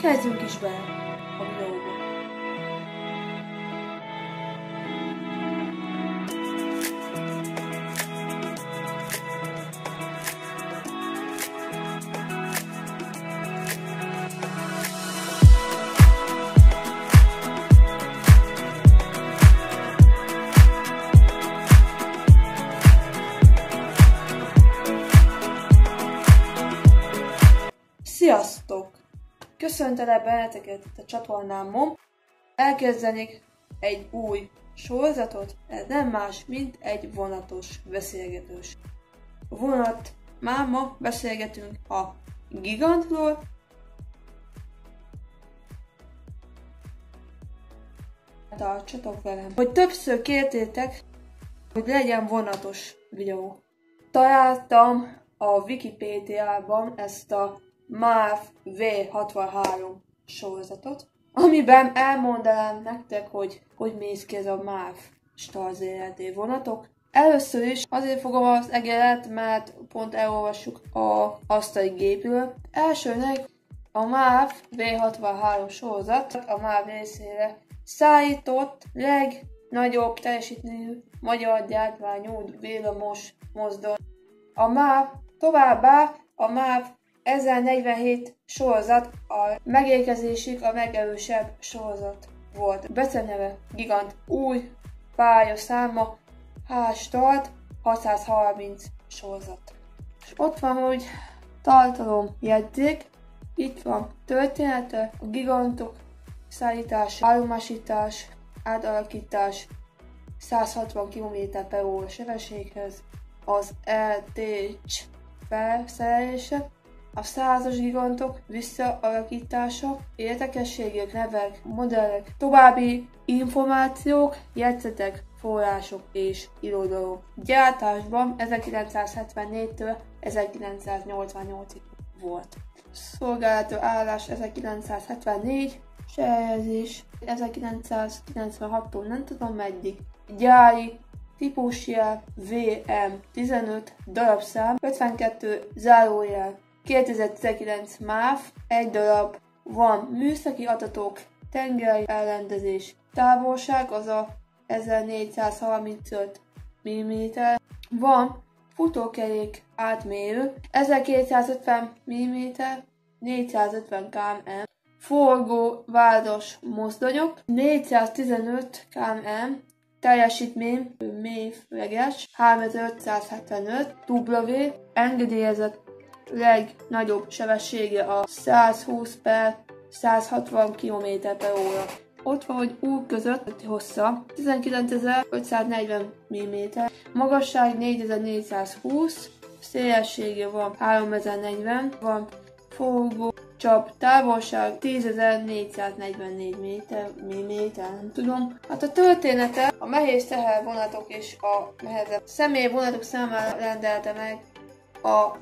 Kezdjünk is bele Sziasztok! Köszöntelek benneteket a csatornámon. Elkezdenék egy új sorozatot, ez nem más, mint egy vonatos beszélgetős. Vonat, már ma beszélgetünk a gigantról, tartsatok velem. Hogy többször kértétek, hogy legyen vonatos videó. Találtam a Wikipédiában ezt a MÁV V63 sorozatot, amiben elmondanám nektek, hogy hogy néz ki ez a MÁV Star ZRT vonatok. Először is azért fogom az egeret, mert pont elolvassuk a asztali gépről. Elsőnek a MÁV V63 sorozat a MÁV részére szállított legnagyobb teljesítményű magyar gyártmányú villamos mozdony. A MÁV továbbá a MÁV 1047 sorozat a megérkezésig a megerősebb sorozat volt. Beceneve Gigant új pálya száma H-start 630 sorozat. És ott van, hogy tartalom jegyzék, itt van története, a gigantok szállítás, állomásítás, átalakítás 160 km per óra sebességhez, az LTC felszerelése, a százas gigantok visszaalakítása, érdekességek, nevek, modellek, további információk, jegyzetek, források és irodalom. Gyártásban 1974-től 1988-ig volt. Szolgálati állás 1974, sejezés 1996-tól nem tudom meddig. Gyári típusjel VM15 darabszám 52 zárójel 2019 MÁV, egy darab van. Műszaki adatok, tengeri ellendezés, távolság az a 1435 mm, van futókerék átmérő, 1250 mm, 450 km, forgó város mozdonyok, 415 km, teljesítmény mélyfleges, 3575 W, engedélyezett legnagyobb sebessége a 120 per 160 km per óra. Ott van, hogy úr között hossza 19.540 mm, magasság 4420, szélessége van 3040, van forgó csap távolság 10.444 méter, méter, nem tudom. Hát a története a nehéz tehervonatok és a nehezebb személyvonatok számára rendelte meg a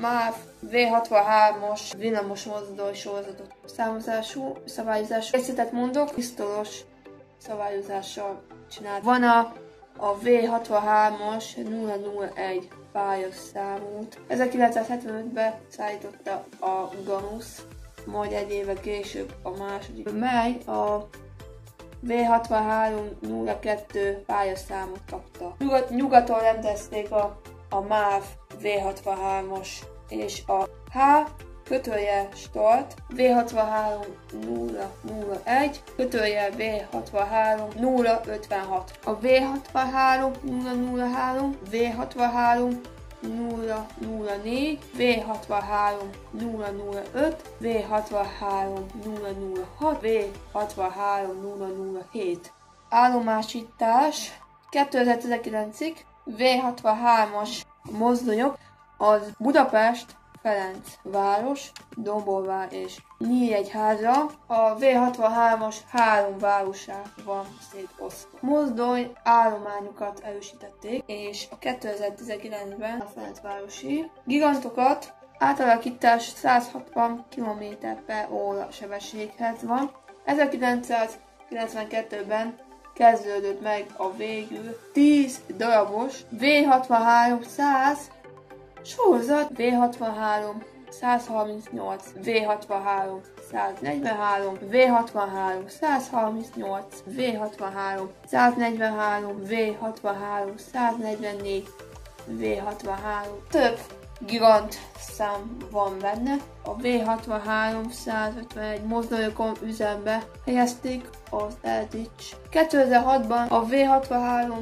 MÁV V63-os villamos mozdony sorozatot számozású szabályozás részletet mondok, pisztolos szabályozással csinált. Van a, a V63-os 001 számút. 1975-ben szállította a Ganus, majd egy éve később a második, mely a V6302 pályaszámot kapta. Nyugat, nyugaton rendezték a, a MÁV V63-os és a H kötője start V63 001 kötője V63 056. A V63 003 V63 004, V63 005, V63 006, V63 007. Állomásítás 2019-ig V63-as mozdonyok az Budapest, Ferenc város, Domborvár és Nyíregyháza a V63-as három városában szétosztva. Mozdony állományukat erősítették, és a 2019-ben a Ferencvárosi gigantokat átalakítás 160 km per óra sebességhez van. 1992-ben kezdődött meg a végül 10 darabos V63 100 sorozat V63 138, V63, 143, V63, 138, V63, 143, V63, 144, V63. Több gigant szám van benne. A V63 151 mozdonyokon üzembe helyezték az Eldritch. 2006-ban a V63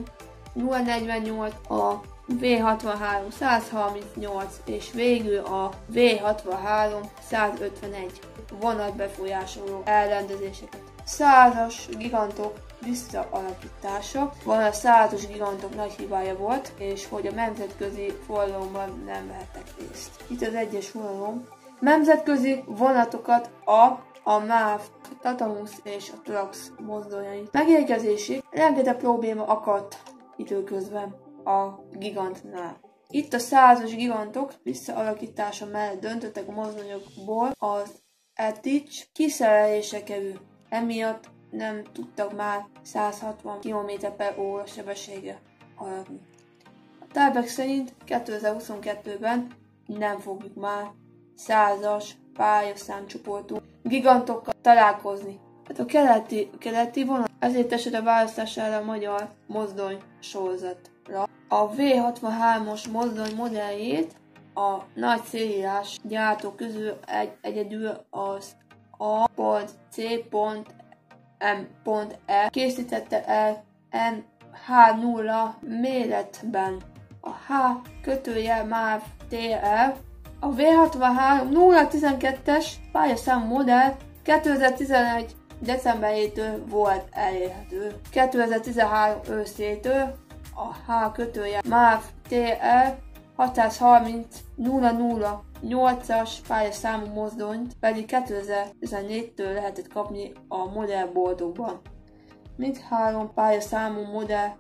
048, a V63 138 és végül a V63 151 vonat befolyásoló elrendezéseket. Százas gigantok visszaalakítása. Van a százas gigantok nagy hibája volt, és hogy a nemzetközi forgalomban nem vehettek részt. Itt az egyes forgalom. Nemzetközi vonatokat a a MÁV, a Tatamus és a Trax mozdonyai megérkezésig rengeteg probléma akadt időközben a gigantnál. Itt a százas gigantok visszaalakítása mellett döntöttek a mozdonyokból az Etich kiszerelése kerül. Emiatt nem tudtak már 160 km per óra sebessége haladni. A tervek szerint 2022-ben nem fogjuk már százas pályaszámcsoportú gigantokkal találkozni. Hát a keleti, keleti vonal ezért esett a választására a magyar mozdony sorozatra. A V63-os mozdony modelljét a nagy szériás gyártó közül egy, egyedül az A.C.M.E készítette el NH0 méretben. A H kötője MÁV TL a V63 012-es pályaszámú modell 2011 decemberétől volt elérhető. 2013 őszétől a H kötője MÁV TL 630 008-as pályaszámú mozdonyt pedig 2014-től lehetett kapni a modellboltokban. Mindhárom pályaszámú modell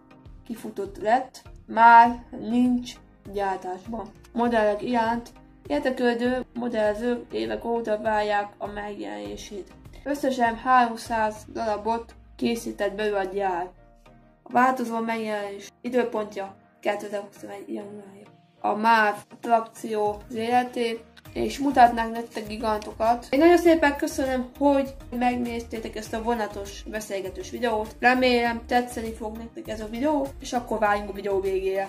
kifutott lett, már nincs gyártásban. Modellek iránt érdeklődő modellzők évek óta várják a megjelenését. Összesen 300 darabot készített belőle a gyár. A változó megjelenés időpontja 2021. januárja. A MÁV trakció életét, és mutatnánk nektek gigantokat. Én nagyon szépen köszönöm, hogy megnéztétek ezt a vonatos beszélgetős videót. Remélem tetszeni fog nektek ez a videó, és akkor várjunk a videó végére.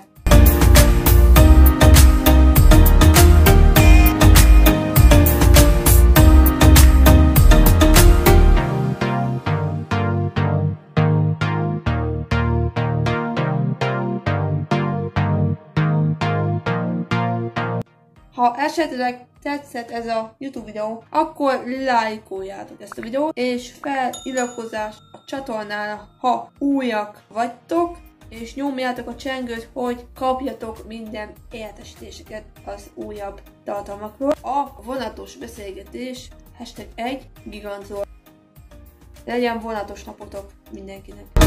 Ha esetleg tetszett ez a YouTube videó, akkor lájkoljátok ezt a videót, és feliratkozást a csatornára, ha újak vagytok, és nyomjátok a csengőt, hogy kapjatok minden értesítéseket az újabb tartalmakról. A vonatos beszélgetés hashtag 1 gigantról. Legyen vonatos napotok mindenkinek!